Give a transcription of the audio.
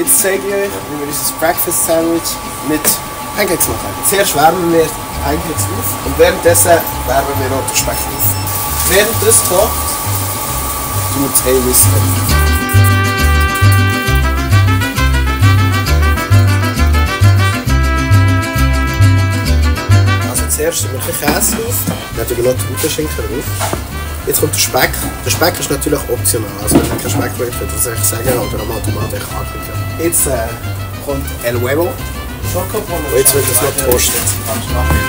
Jetzt zeige ich euch, wie wir unser Breakfast Sandwich mit Pancakes machen. Zuerst wärmen wir die Pancakes auf und währenddessen wärmen wir auch den Speck auf. Während das kocht, tun wir das Ei whisten. Also zuerst tun wir Käse drauf, dann tun wir noch die Rautenschinken drauf. Jetzt kommt der Speck. Der Speck ist natürlich optional. Also wenn ihr keinen Speck wollt, könnt ihr das sagen oder am Automat anklicken. Jetzt äh, kommt El Huevo. Und jetzt wird das noch nachher.